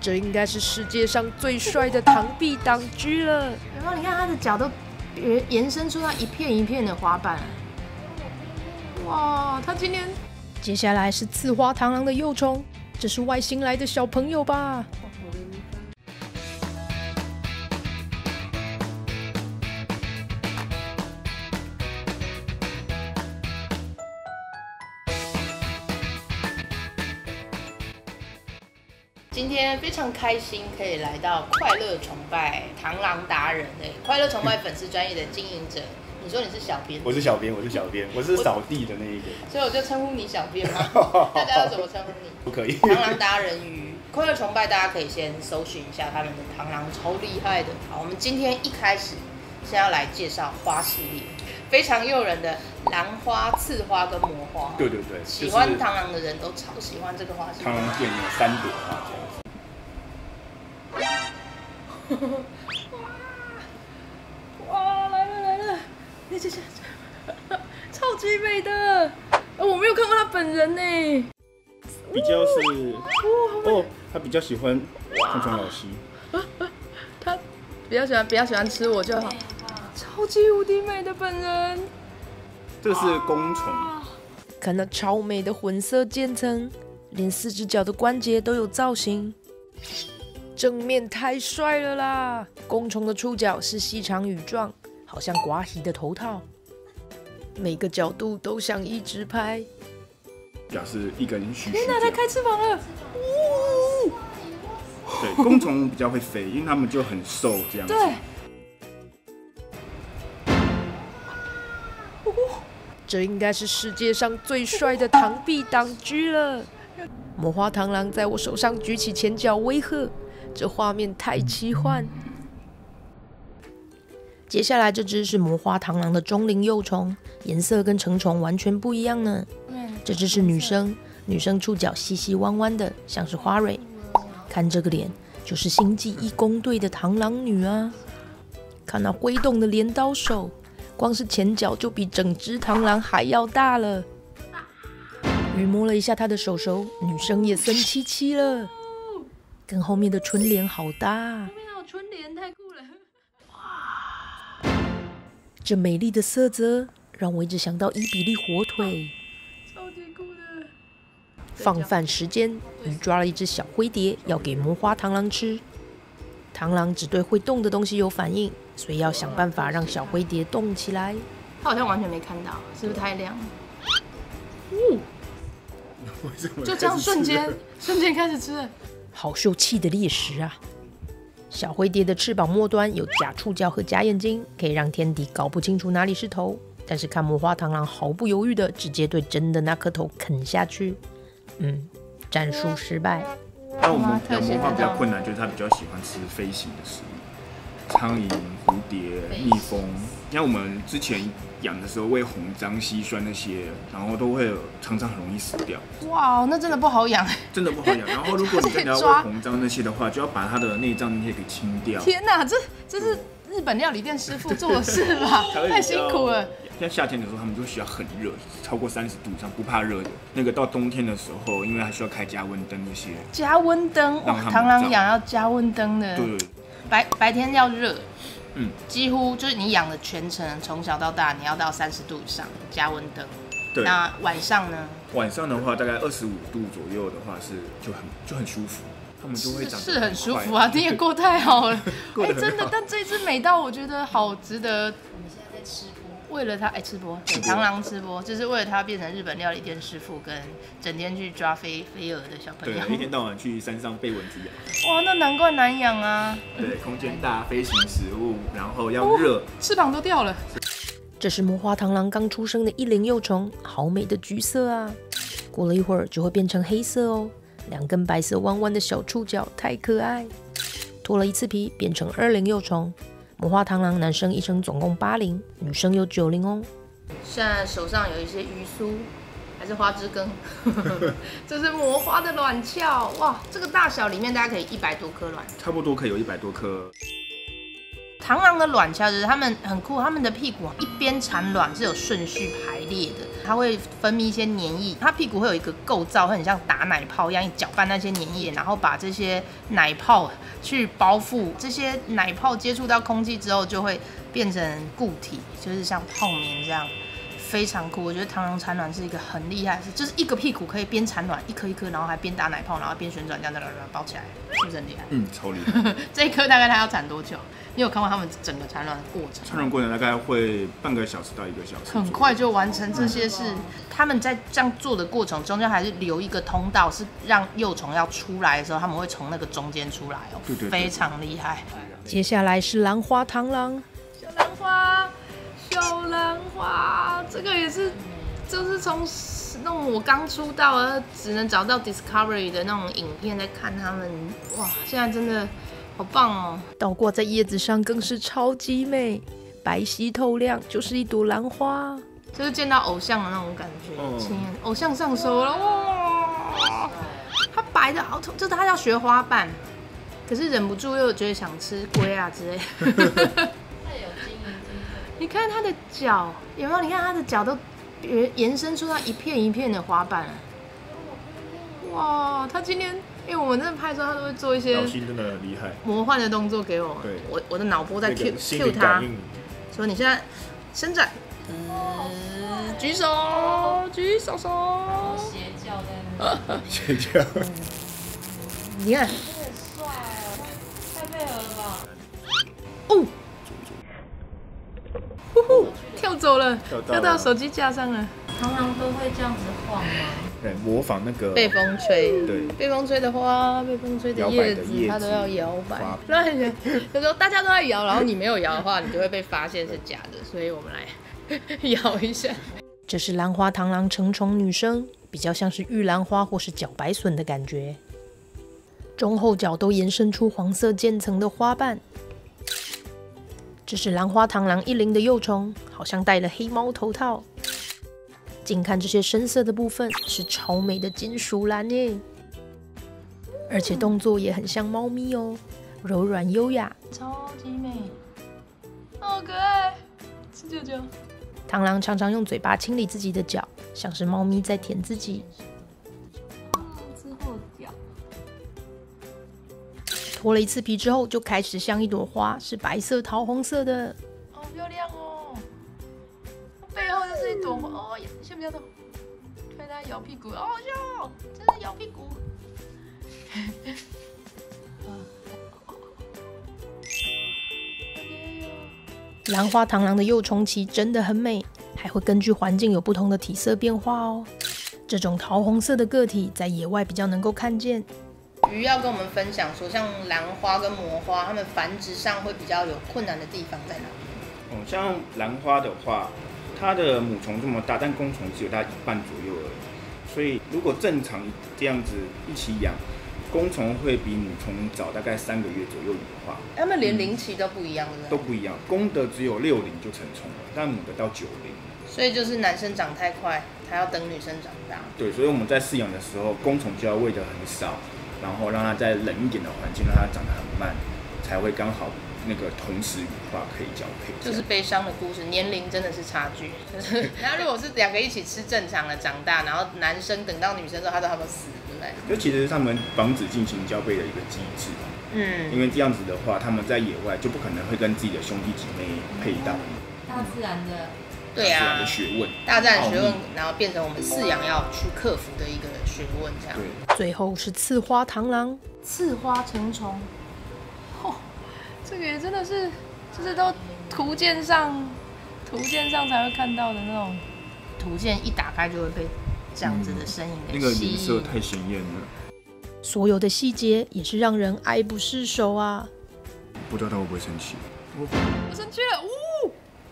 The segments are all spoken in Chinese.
这应该是世界上最帅的螳臂挡车了。然后你看它的脚都延延伸出那一片一片的花瓣。哇，它今天接下来是刺花螳螂的幼虫，这是外星来的小朋友吧？今天非常开心，可以来到快乐崇拜螳螂达人诶，快乐崇拜粉丝专业的经营者。你说你是小编？我是小编，我是小编，我是扫地的那一个。所以我就称呼你小编嘛。大家要怎么称呼你？不可以。螳螂达人鱼快乐崇拜，大家可以先搜寻一下他们的螳螂，超厉害的。好，我们今天一开始先要来介绍花系列，非常诱人的兰花、刺花跟魔花。对对对，喜欢螳螂的人都超喜欢这个花系列。螳螂店有三朵花。哇，来了来了，那这这 超级美的，我没有看过他本人呢。比较是哦，他比较喜欢昆虫老师。他比较喜欢 比较喜欢吃我就好。超级无敌美的本人。这个是工虫，看到超美的混色渐层，连四只脚的关节都有造型。正面太帅了啦！公虫的触角是细长羽状，好像刮皮的头套，每个角度都想一直拍。表示一根须须。天哪，它开翅膀了！对，公虫比较会飞，因为它们就很瘦这样子。对。这应该是世界上最帅的螳臂挡车了。魔花螳螂在我手上举起前脚威吓。这画面太奇幻。接下来这只是魔花螳螂的中龄幼虫，颜色跟成虫完全不一样呢。这只是女生，女生触角细细弯弯的，像是花蕊。看这个脸，就是星际义工队的螳螂女啊！看那挥动的镰刀手，光是前脚就比整只螳螂还要大了。雨摸了一下她的手手，女生也生气气了。跟后面的春联好搭，后面有春联，太酷了！哇，这美丽的色泽让我一直想到伊比利火腿，超级酷的。放饭时间，鱼抓了一只小灰蝶，要给魔花螳螂吃。螳螂只对会动的东西有反应，所以要想办法让小灰蝶动起来。它好像完全没看到，是不是太亮？哦，就这样瞬间瞬间开始吃。好秀气的猎食啊！小灰蝶的翅膀末端有假触角和假眼睛，可以让天敌搞不清楚哪里是头。但是看魔花螳螂毫不犹豫的直接对真的那颗头啃下去，嗯，战术失败。那我们养魔花比较困难，就是它比较喜欢吃飞行的食物，苍蝇、蝴蝶、蜜蜂。像我们之前养的时候，喂红章、蟋蟀那些，然后都会常常很容易死掉。哇，那真的不好养真的不好养。然后如果你 真的要喂红章那些的话，就要把它的内脏那些给清掉。天哪，这这是日本料理店师傅做的事吧？太辛苦了。像夏天的时候，他们就需要很热，超过三十度以上，不怕热的。那个到冬天的时候，因为还需要开加温灯那些。加温灯，螳螂养要加温灯的。对。白白天要热。嗯，几乎就是你养的全程，从小到大，你要到三十度以上加温灯。对。那晚上呢？晚上的话，大概二十五度左右的话，是就很就很舒服，他们就会长。是很舒服啊，你也过太好了。哎，真的，但这只美到我觉得好值得。我们现在在吃。为了他爱吃播，螳螂吃播，就是为了他变成日本料理店师傅，跟整天去抓飞飞蛾的小朋友。对，一天到晚去山上被蚊子咬。哇，那难怪难养啊。对，空间大，飞行食物，然后要热，翅膀都掉了。这是魔花螳螂刚出生的一龄幼虫，好美的橘色啊！过了一会儿就会变成黑色哦。两根白色弯弯的小触角，太可爱。脱了一次皮，变成二龄幼虫。魔花螳螂男生一生总共八零，女生有九零哦。现在手上有一些鱼酥，还是花枝羹。这是魔花的卵鞘，哇，这个大小里面大概可以一百多颗卵，差不多可以有一百多颗。螳螂的卵鞘就是它们很酷，它们的屁股一边产卵是有顺序排列的，它会分泌一些粘液，它屁股会有一个构造，会很像打奶泡一样，搅拌那些粘液，然后把这些奶泡去包覆。这些奶泡接触到空气之后，就会变成固体，就是像泡棉这样。非常酷，我觉得螳螂产卵是一个很厉害的事，就是一个屁股可以边产卵一颗一颗，然后还边打奶泡，然后边旋转这样的包起来，是不是很厉害？嗯，超厉害。这一颗大概它要产多久？你有看过他们整个产卵的过程？产卵过程大概会半个小时到一个小时，很快就完成这些事。他们在这样做的过程中间还是留一个通道，是让幼虫要出来的时候，他们会从那个中间出来哦，对对，非常厉害。接下来是兰花螳螂，小兰花，这个也是。就是从那种我刚出道，只能找到 Discovery 的那种影片在看他们，哇，现在真的好棒哦！倒挂在叶子上更是超级美，白皙透亮，就是一朵兰花，就是见到偶像的那种感觉，亲，偶像上手了哇！它白的好透，就是它要学花瓣，可是忍不住又觉得想吃龟啊之类。你看他的脚有没有？你看他的脚都。延延伸出它一片一片的滑板，哇！他今天，因为我们真的拍的时候，他都会做一些，真的厉害，魔幻的动作给我。对，我我的脑波在 Q Q 他，说你现在伸展，嗯，举手，举手手，邪教的，邪教，你看，很帅哦，太配合了吧？哦。呼呼，跳走了，掉到手机架上了。螳螂都会这样子晃吗？对，模仿那个被风吹。对，被风吹的花，被风吹的叶子，它都要摇摆。那有时候大家都在摇，然后你没有摇的话，你就会被发现是假的。所以我们来 摇一下。这是兰花螳螂成虫女生，比较像是玉兰花或是茭白笋的感觉。中后脚都延伸出黄色渐层的花瓣。这是兰花螳螂一龄的幼虫，好像戴了黑猫头套。近看这些深色的部分，是超美的金属蓝耶，而且动作也很像猫咪哦，柔软优雅，超级美，好可爱，吃舅舅。螳螂常常用嘴巴清理自己的脚，像是猫咪在舔自己。脱了一次皮之后，就开始像一朵花，是白色桃红色的，好漂亮哦！背后就是一朵花哦，像不要动，看它摇屁股，哦好笑，真的摇屁股。兰花螳螂的幼虫期真的很美，还会根据环境有不同的体色变化哦。这种桃红色的个体在野外比较能够看见。鱼要跟我们分享说，像兰花跟魔花，它们繁殖上会比较有困难的地方在哪？哦，像兰花的话，它的母虫这么大，但公虫只有大一半左右而已。所以如果正常这样子一起养，公虫会比母虫早大概三个月左右羽化。它们连龄期都不一样，都不一样。公的只有六龄就成虫了，但母的到九龄。所以就是男生长太快，还要等女生长大。对，所以我们在饲养的时候，公虫就要喂的很少。然后让它在冷一点的环境，让它长得很慢，才会刚好那个同时羽化可以交配。就是悲伤的故事，年龄真的是差距。然后如果是两个一起吃正常的长大，然后男生等到女生之后，他都他们死，对不对？就其实是他们防止进行交配的一个机制。嗯。因为这样子的话，他们在野外就不可能会跟自己的兄弟姐妹配到。大自然的。对啊。的学问。大战学问，然后变成我们饲养要去克服的一个。学问这样，对最后是刺花螳螂，刺花成虫，嚯，这个也真的是，就是都图鉴上，图鉴上才会看到的那种，图鉴一打开就会被这样子的身影给那个颜色太鲜艳了，所有的细节也是让人爱不释手啊！不知道他会不会生气？我生气了！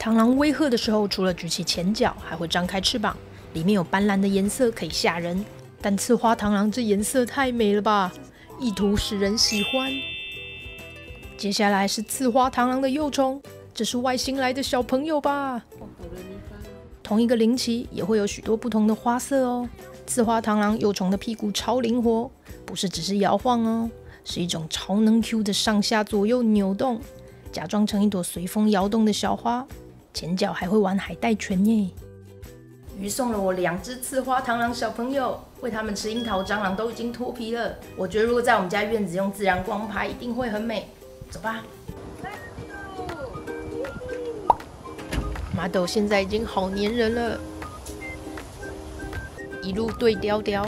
螳螂威吓的时候，除了举起前脚，还会张开翅膀，里面有斑斓的颜色，可以吓人。但刺花螳螂这颜色太美了吧，意图使人喜欢。接下来是刺花螳螂的幼虫，这是外星来的小朋友吧？同一个灵期也会有许多不同的花色哦。刺花螳螂幼虫的屁股超灵活，不是只是摇晃哦，是一种超能 Q 的上下左右扭动，假装成一朵随风摇动的小花。前脚还会玩海带拳耶。鱼送了我两只刺花螳螂小朋友，喂它们吃樱桃蟑螂都已经脱皮了。我觉得如果在我们家院子用自然光拍，一定会很美。走吧。马豆现在已经好粘人了，一路对雕雕。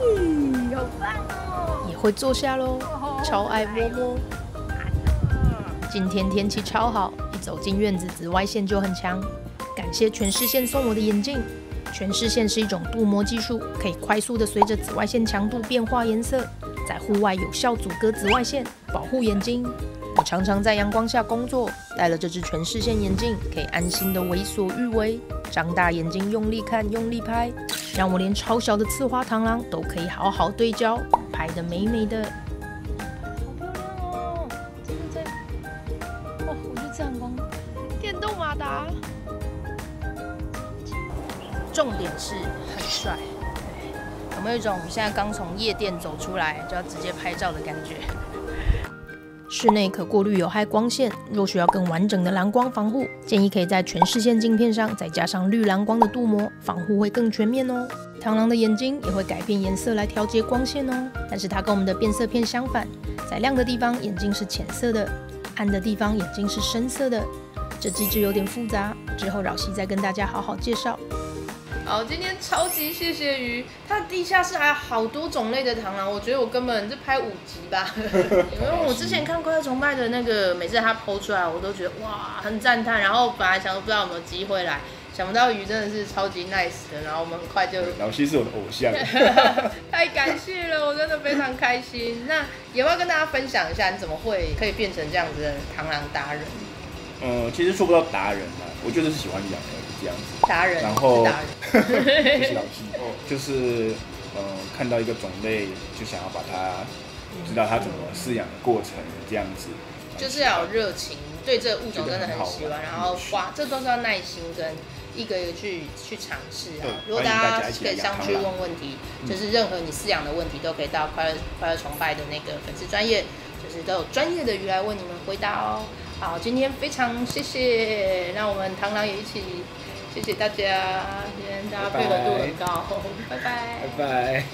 咦，好棒哦！也会坐下喽，超爱摸摸。今天天气超好，一走进院子，紫外线就很强。感谢全视线送我的眼镜。全视线是一种镀膜技术，可以快速的随着紫外线强度变化颜色，在户外有效阻隔紫外线，保护眼睛。我常常在阳光下工作，戴了这只全视线眼镜，可以安心的为所欲为，张大眼睛用力看，用力拍，让我连超小的刺花螳螂都可以好好对焦，拍得美美的。重点是很帅，有没有一种现在刚从夜店走出来就要直接拍照的感觉？室内可过滤有害光线，若需要更完整的蓝光防护，建议可以在全视线镜片上再加上绿蓝光的镀膜，防护会更全面哦。螳螂的眼睛也会改变颜色来调节光线哦，但是它跟我们的变色片相反，在亮的地方眼睛是浅色的，暗的地方眼睛是深色的，这机制有点复杂，之后扰西再跟大家好好介绍。好，今天超级谢谢鱼。它地下室还有好多种类的螳螂，我觉得我根本就拍五集吧。因为我之前看《快乐崇拜》的那个，每次他剖出来，我都觉得哇，很赞叹。然后本来想说不知道有没有机会来，想不到鱼真的是超级 nice 的。然后我们很快就，老西是我的偶像。太感谢了，我真的非常开心。那有没有跟大家分享一下，你怎么会可以变成这样子的螳螂达人？呃，其实说不到达人啊，我就是喜欢养的。这样子，达人，然后，就是老师，就是呃，看到一个种类，就想要把它，知道它怎么饲养的过程，这样子，就是要有热情，对这个物种真的很喜欢，然后花，这都是要耐心跟一个一个去去尝试啊。如果大家可以上去问问题，就是任何你饲养的问题，都可以到快乐快乐崇拜的那个粉丝专业，就是都有专业的鱼来为你们回答哦。好，今天非常谢谢，让我们螳螂也一起。谢谢大家，今天大家配合度很高，拜拜，拜拜。